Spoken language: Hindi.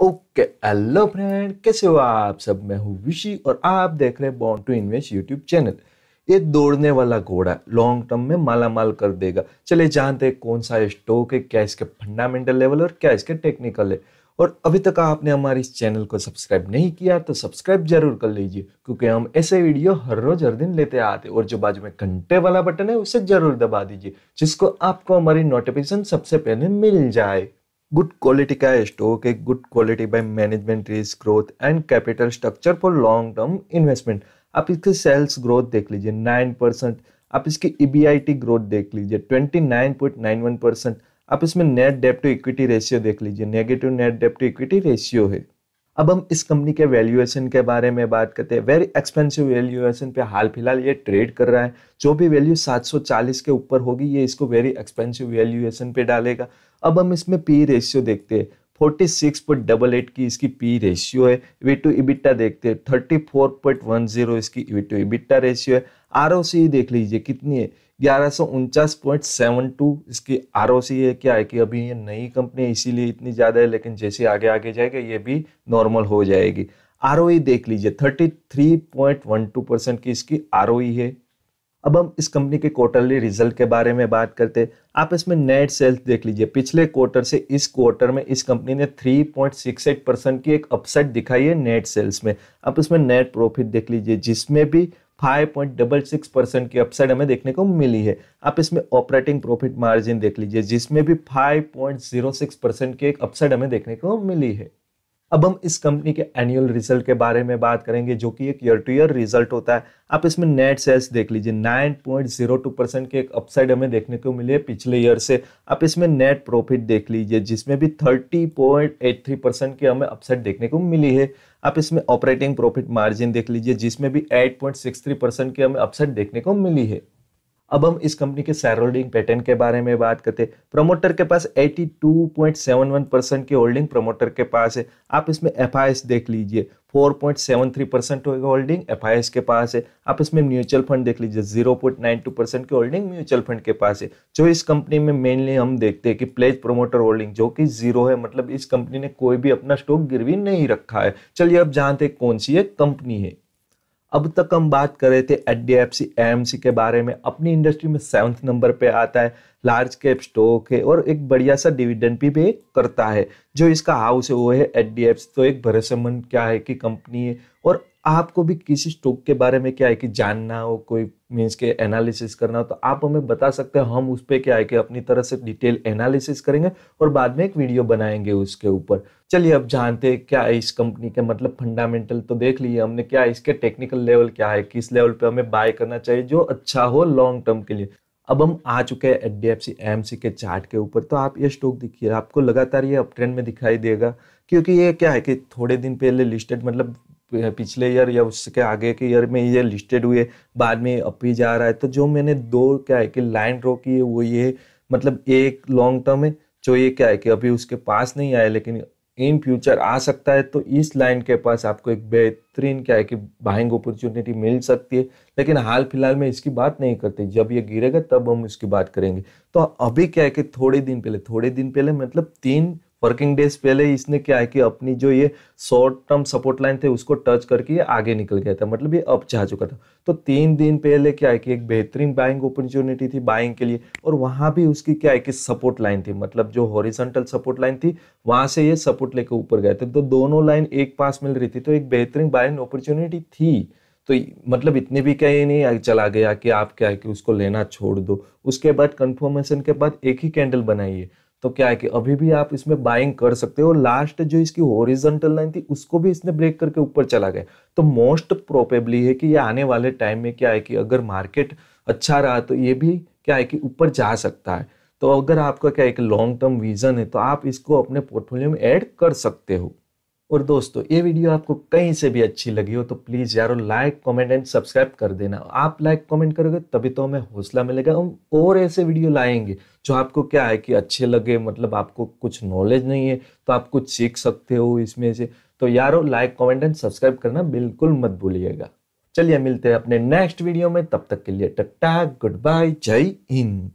ओके, हेलो फ्रेंड, कैसे हो आप? सब मैं हूँ विशी और आप देख रहे हैं bond to invest YouTube channel. ये दौड़ने वाला घोड़ा लॉन्ग टर्म में माला माल कर देगा। चले जानते हैं कौन सा स्टॉक है, क्या इसके फंडामेंटल लेवल और क्या इसके टेक्निकल है। और अभी तक आपने हमारे इस चैनल को सब्सक्राइब नहीं किया तो सब्सक्राइब ज़रूर कर लीजिए, क्योंकि हम ऐसे वीडियो हर रोज, हर दिन लेते आते और जो बाजू में घंटे वाला बटन है, उसे ज़रूर दबा दीजिए, जिसको आपको हमारी नोटिफिकेशन सबसे पहले मिल जाए। गुड क्वालिटी का स्टॉक एक good quality by management risk growth and capital structure for long term investment आप इसके सेल्स ग्रोथ देख लीजिए नाइन परसेंट आप इसकी ईबीआईटी ग्रोथ देख लीजिए twenty nine point nine one percent आप इसमें net debt to equity ratio देख लीजिए negative net debt to equity ratio है। अब हम इस कंपनी के वैल्यूएशन के बारे में बात करते हैं। वेरी एक्सपेंसिव वैल्यूएशन पे हाल फ़िलहाल ये ट्रेड कर रहा है। जो भी वैल्यू 740 के ऊपर होगी, ये इसको वेरी एक्सपेंसिव वैल्यूएशन पे डालेगा। अब हम इसमें पी रेशियो देखते हैं। Forty six point double eight की इसकी पी रेशियो है वी टू इबिट्टा देखते हैं thirty four point one zero इसकी वी टू इबिट्टा रेशियो है। आर ओ सी देख लीजिए कितनी है, ग्यारह सौ उनचास पॉइंट सेवन टू इसकी आर ओ सी है। क्या है कि अभी ये नई कंपनी है, इसीलिए इतनी ज़्यादा है, लेकिन जैसे आगे आगे जाएगा, ये भी नॉर्मल हो जाएगी। आर ओ ई देख लीजिए thirty three point one two percent की इसकी आर है। अब हम इस कंपनी के क्वार्टरली रिज़ल्ट के बारे में बात करते हैं। आप इसमें नेट सेल्स देख लीजिए। पिछले क्वार्टर से इस क्वार्टर में इस कंपनी ने 3.68 परसेंट की एक अपसाइड दिखाई है नेट सेल्स में। आप इसमें नेट प्रॉफिट देख लीजिए, जिसमें भी 5.66 परसेंट की अपसाइड हमें देखने को मिली है। आप इसमें ऑपरेटिंग प्रॉफिट मार्जिन देख लीजिए, जिसमें भी 5.06 परसेंट की एक अपसाइड हमें देखने को मिली है। अब हम इस कंपनी के एनुअल रिज़ल्ट के बारे में बात करेंगे, जो कि एक ईयर टू ईयर रिज़ल्ट होता है। आप इसमें नेट सेल्स देख लीजिए 9.02 परसेंट के एक अपसाइड हमें देखने को मिले पिछले ईयर से। आप इसमें नेट प्रॉफिट देख लीजिए, जिसमें भी 30.83 परसेंट की हमें अपसाइड देखने को मिली है। आप इसमें ऑपरेटिंग प्रॉफिट मार्जिन देख लीजिए, जिसमें भी 8.63 परसेंट की हमें अपसाइड देखने को मिली है। अब हम इस कंपनी के शेयर होल्डिंग पैटर्न के बारे में बात करते हैं। प्रमोटर के पास 82.71 परसेंट की होल्डिंग प्रमोटर के पास है। आप इसमें एफआईएस देख लीजिए। 4.73 परसेंट होल्डिंग एफआईएस के पास है। आप इसमें म्यूचुअल फंड देख लीजिए। 0.92 परसेंट की होल्डिंग म्यूचुअल फंड के पास है। जो इस कंपनी में मेनली हम देखते हैं कि प्लेज प्रमोटर होल्डिंग जो कि ज़ीरो है मतलब इस कंपनी ने कोई भी अपना स्टॉक गिरवी नहीं रखा है। चलिए अब जानते हैं कौन सी है कंपनी है। अब तक हम बात कर रहे थे H D F C M C के बारे में। अपनी इंडस्ट्री में सेवंथ नंबर पे आता है लार्ज कैप स्टॉक है और एक बढ़िया सा डिविडेंड भी पे करता है। जो इसका हाउस है वो है एच डी एफ़ सी तो एक भरोसेमंद क्या है कि कंपनी है और आपको भी किसी स्टॉक के बारे में क्या है कि जानना हो, कोई मीन्स के एनालिसिस करना हो तो आप हमें बता सकते हैं, हम उस पर क्या है कि अपनी तरह से डिटेल एनालिसिस करेंगे और बाद में एक वीडियो बनाएँगे उसके ऊपर। चलिए अब जानते हैं क्या है इस कंपनी के मतलब फंडामेंटल तो देख लिए हमने, क्या है इसके टेक्निकल लेवल क्या है, किस लेवल पे हमें बाय करना चाहिए जो अच्छा हो लॉन्ग टर्म के लिए। अब हम आ चुके हैं H D F C M C के चार्ट के ऊपर तो आप ये स्टॉक देखिए, आपको लगातार ये अप ट्रेंड में दिखाई देगा, क्योंकि ये क्या है कि थोड़े दिन पहले लिस्टेड मतलब पिछले ईयर या उसके आगे के ईयर में ये लिस्टेड हुए, बाद में अप ही जा रहा है। तो जो मैंने दो क्या है कि लाइन ड्रॉ की है वो ये मतलब एक लॉन्ग टर्म है, जो ये क्या है कि अभी उसके पास नहीं आया, लेकिन इन फ्यूचर आ सकता है तो इस लाइन के पास आपको एक बेहतरीन क्या है कि बाइंग अपॉर्चुनिटी मिल सकती है। लेकिन हाल फ़िलहाल में इसकी बात नहीं करते। जब ये गिरेगा, तब हम इसकी बात करेंगे। तो अभी क्या है कि थोड़े दिन पहले, थोड़े दिन पहले मतलब तीन वर्किंग डेज़ पहले इसने क्या है कि अपनी जो ये शॉर्ट टर्म सपोर्ट लाइन थे उसको टच करके ये आगे निकल गया था मतलब ये अब जा चुका था। तो तीन दिन पहले क्या है कि एक बेहतरीन बाइंग अपॉर्चुनिटी थी बाइंग के लिए और वहाँ भी उसकी क्या है कि सपोर्ट लाइन थी मतलब जो हॉरिजेंटल सपोर्ट लाइन थी, वहाँ से ये सपोर्ट लेकर ऊपर गए थे। तो दोनों लाइन एक पास मिल रही थी तो एक बेहतरीन बाइंग अपॉर्चुनिटी थी। तो मतलब इतने भी क्या ये नहीं चला गया कि आप क्या है कि उसको लेना छोड़ दो। उसके बाद कंफर्मेशन के बाद एक ही कैंडल बनाइए। तो क्या है कि अभी भी आप इसमें बाइंग कर सकते हो। लास्ट जो इसकी ओरिजेंटल लाइन थी, उसको भी इसने ब्रेक करके ऊपर चला गया। तो मोस्ट प्रोबेबली है कि ये आने वाले टाइम में क्या है कि अगर मार्केट अच्छा रहा तो ये भी क्या है कि ऊपर जा सकता है। तो अगर आपका क्या एक लॉन्ग टर्म विजन है तो आप इसको अपने पोर्टफोलियो में ऐड कर सकते हो। और दोस्तों, ये वीडियो आपको कहीं से भी अच्छी लगी हो तो प्लीज़ यारो लाइक कमेंट एंड सब्सक्राइब कर देना। आप लाइक कमेंट करोगे, तभी तो हमें हौसला मिलेगा। हम और ऐसे वीडियो लाएँगे, जो आपको क्या है कि अच्छे लगे मतलब आपको कुछ नॉलेज नहीं है तो आप कुछ सीख सकते हो इसमें से। तो यारो लाइक कॉमेंट एंड सब्सक्राइब करना बिल्कुल मत भूलिएगा। चलिए मिलते हैं अपने नेक्स्ट वीडियो में, तब तक के लिए टट्टा गुड बाय जय हिंद।